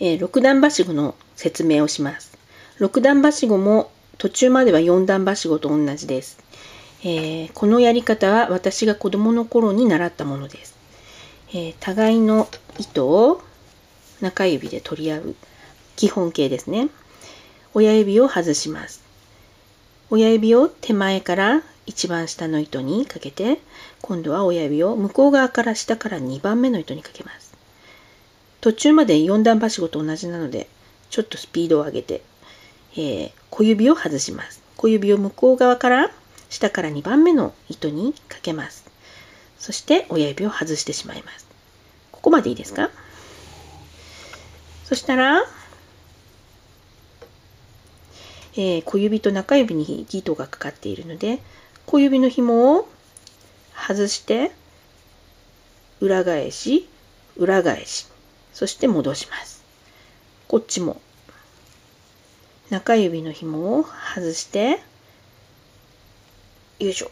えー、6段はしごの説明をします。6段はしごも途中までは4段はしごと同じです。えー、このやり方は私が子供の頃に習ったものです。えー、互いの糸を中指で取り合う基本形ですね。親指を外します。親指を手前から一番下の糸にかけて、今度は親指を向こう側から下から2番目の糸にかけます。途中まで4段はしごと同じなので、ちょっとスピードを上げて、えー、小指を外します。小指を向こう側から下から2番目の糸にかけます。そして親指を外してしまいます。ここまでいいですか？そしたら、えー、小指と中指に糸がかかっているので、小指の紐を外して、裏返し、裏返し、そして戻します。こっちも中指の紐を外して、よいしょ。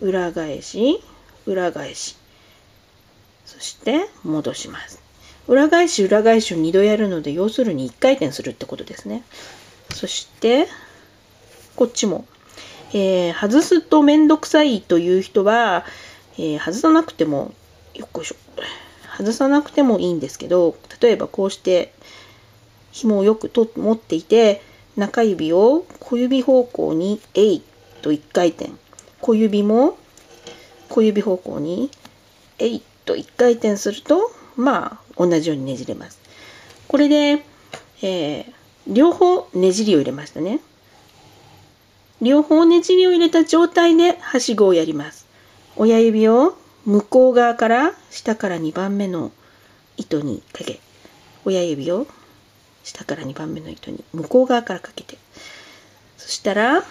裏返し、裏返し。そして戻します。裏返し、裏返しを2度やるので、要するに1回転するってことですね。そして、こっちも。えー、外すとめんどくさいという人は、えー、外さなくても、よっこいしょ。外さなくてもいいんですけど、例えばこうして紐をよくと持っていて、中指を小指方向にえいと1回転。小指も小指方向にえいと1回転すると、まあ、同じようにねじれます。これで、えー、両方ねじりを入れましたね。両方ねじりを入れた状態ではしごをやります。親指を向こう側から下から2番目の糸にかけ、親指を下から2番目の糸に向こう側からかけて。そしたら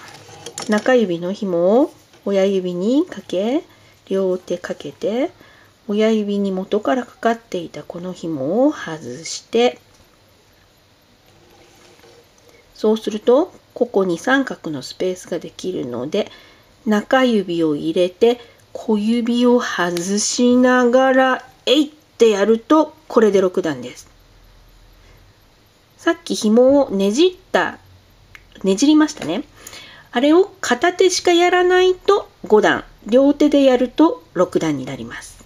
中指の紐を親指にかけ両手かけて親指に元からかかっていたこの紐を外してそうするとここに三角のスペースができるので中指を入れて小指を外しながらえいってやるとこれで6段です。さっき紐をねじった、ねじりましたね。あれを片手しかやらないと5段、両手でやると6段になります。